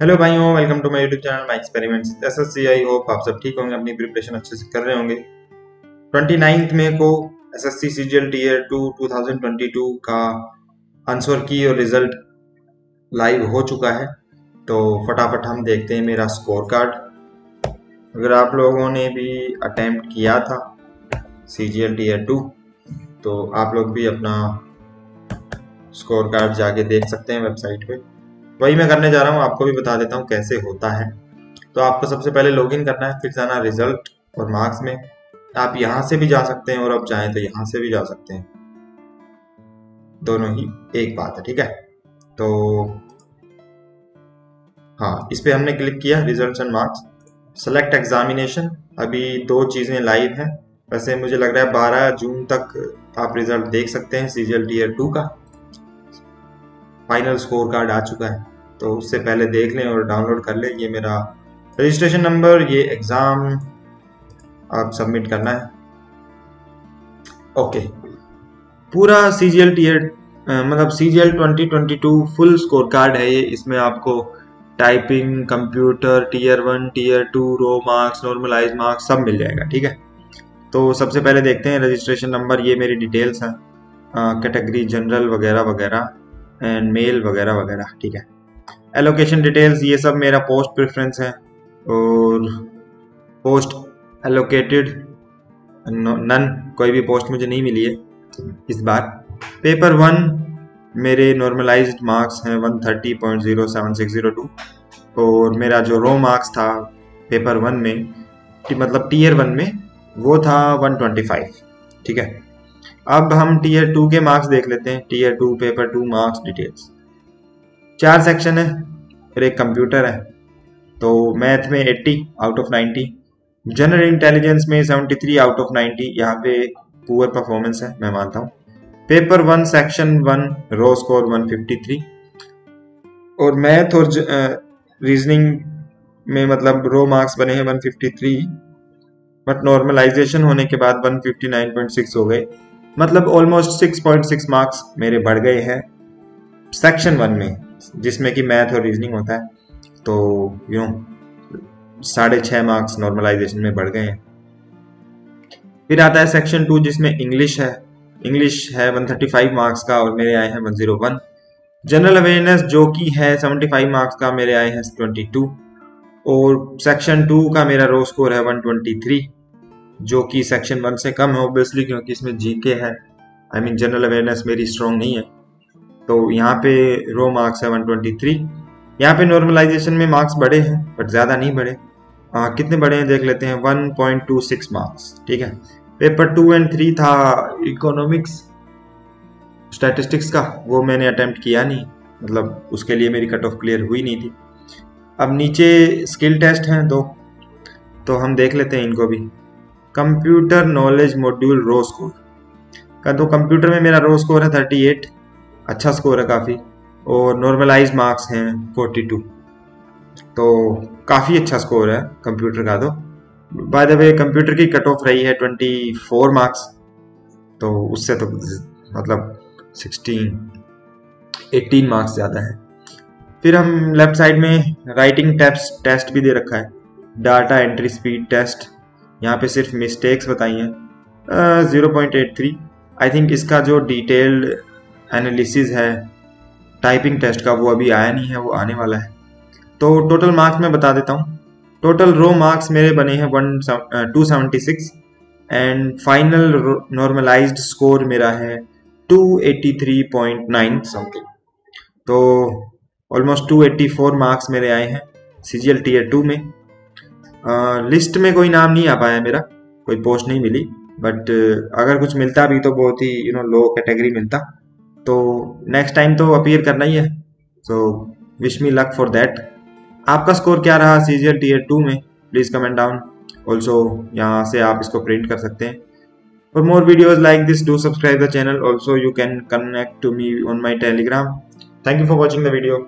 Hello भाइयों welcome to my YouTube channel my experiments S S C I hope आप सब ठीक होंगे, अपनी प्रिपरेशन अच्छे से कर रहे होंगे। ट्वेंटी नाइन्थ मे को S S C C G L tier two two thousand twenty two का आंसर की और रिज़ल्ट लाइव हो चुका है। तो फटाफट हम देखते हैं मेरा स्कोर कार्ड अगर आप लोगों ने भी अटैम्प्ट किया था C G L tier two तो आप लोग भी अपना स्कोर कार्ड जाके देख सकते हैं वेबसाइट पे। वही मैं करने जा रहा हूँ, आपको भी बता देता हूँ कैसे होता है। तो आपको सबसे पहले लॉगिन करना है, फिर जाना रिज़ल्ट और मार्क्स में। आप यहाँ से भी जा सकते हैं और अब चाहें तो यहाँ से भी जा सकते हैं। दोनों ही एक बात है, ठीक है? तो हाँ इस पे हमने क्लिक किया result and marks select examination अभी दो चीज़ें लाइव हैं। वैसे मुझे लग रहा है 12 जून तक आप रिज़ल्ट देख सकते हैं सी टीयर टू का। फाइनल स्कोर कार्ड आ चुका है। तो उससे पहले देख लें और डाउनलोड कर लें। ये मेरा रजिस्ट्रेशन नंबर, ये एग्ज़ाम आप सबमिट करना है। ओके। पूरा सी जी एल टी मतलब C G L twenty twenty two full score card है ये। इसमें आपको typing computer tier one tier two raw marks normalize marks सब मिल जाएगा, ठीक है? तो सबसे पहले देखते हैं रजिस्ट्रेशन नंबर। ये मेरी डिटेल्स हैं। कैटेगरी जनरल वगैरह वगैरह। एंड मेल वगैरह वगैरह, ठीक है? एलोकेशन डिटेल्स ये सब मेरा पोस्ट प्रेफरेंस है और पोस्ट एलोकेटेड नन कोई भी पोस्ट मुझे नहीं मिली है इस बार। पेपर वन मेरे नॉर्मलाइज्ड मार्क्स हैं one thirty point zero seven six zero two और मेरा जो रो मार्क्स था पेपर वन में मतलब टीयर वन में, वो था वन ट्वेंटी फाइव ठीक है? अब हम टीयर टू के मार्क्स देख लेते हैं। Tier two paper two marks details चार सेक्शन है, फिर एक कंप्यूटर है। तो मैथ में 80 आउट ऑफ़ 90 जनरल इंटेलिजेंस में 73 आउट ऑफ़ 90 यहाँ पे पुअर परफॉर्मेंस है, मैं मानता हूँ। Paper one section one raw score 153 और मैथ और रीजनिंग में मतलब रो मार्क्स बने हैं 153 बट नॉर्मलाइजेशन होने के बाद 159.6 हो गए। मतलब ऑलमोस्ट 6.6 मार्क्स मेरे बढ़ गए हैं। सेक्शन वन में, जिसमें कि मैथ और रीजनिंग होता है तो यूँ साढ़े छः मार्क्स नॉर्मलाइजेशन में बढ़ गए हैं। फिर आता है सेक्शन टू जिसमें इंग्लिश है। इंग्लिश है 135 मार्क्स का और मेरे आए हैं 101 जनरल अवेयरनेस जो कि है 75 मार्क्स का, मेरे आए हैं 22 और सेक्शन टू का मेरा रो स्कोर है 123 जो कि सेक्शन वन से कम है ऑब्वियसली क्योंकि इसमें जीके है। आई मीन जनरल अवेयरनेस मेरी स्ट्रॉन्ग नहीं है। तो यहाँ पे रो मार्क्स है 123 यहाँ पे नॉर्मलाइजेशन में मार्क्स बढ़े हैं बट ज़्यादा नहीं बढ़े आ, कितने बढ़े हैं देख लेते हैं 1.26 मार्क्स ठीक है? पेपर टू एंड थ्री था इकोनॉमिक्स स्टैटिस्टिक्स का वो मैंने अटैम्प्ट किया नहीं। मतलब उसके लिए मेरी कट ऑफ़ क्लियर हुई नहीं थी। अब नीचे स्किल टेस्ट हैं दो तो हम देख लेते हैं इनको भी। Computer knowledge module raw score. का तो कंप्यूटर में मेरा रो स्कोर है थर्टी एट। अच्छा स्कोर है काफ़ी। और नॉर्मलाइज मार्क्स हैं फोर्टी टू। तो काफ़ी अच्छा स्कोर है कंप्यूटर का तो। बाय द वे कंप्यूटर की कट ऑफ़ रही है ट्वेंटी फोर मार्क्स। तो उससे तो मतलब सिक्सटीन, एटीन मार्क्स ज़्यादा है। फिर हम लेफ़्ट साइड में राइटिंग टेस्ट टेस्ट भी दे रखा है। डाटा एंट्री स्पीड टेस्ट यहाँ पे सिर्फ़ मिस्टेक्स बताई हैं। Zero point eight three I think इसका जो डिटेल्ड एनालिसिस है टाइपिंग टेस्ट का, वो अभी आया नहीं है, वो आने वाला है। तो टोटल मार्क्स मैं बता देता हूँ। टोटल रो मार्क्स मेरे बने हैं one two seventy six and final normalized score मेरा है two eighty three point nine something तो almost two eighty four marks मेरे आए हैं C G L tier two में। लिस्ट में कोई नाम नहीं आ पाया मेरा, कोई पोस्ट नहीं मिली बट अगर कुछ मिलता भी तो बहुत ही यू नो लो कैटेगरी मिलता। तो नेक्स्ट टाइम तो अपीयर करना ही है। So wish me luck for that आपका स्कोर क्या रहा सी जी एल टू में? प्लीज़ कमेंट डाउन ऑल्सो यहाँ से आप इसको प्रिंट कर सकते हैं। For more videos like this do subscribe the channel also you can connect to me on my Telegram thank you for watching the video